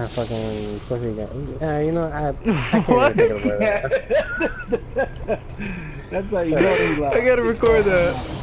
I fucking pussy guy. Yeah, you know, I, I can't even think of it. That's how you know. I gotta record that.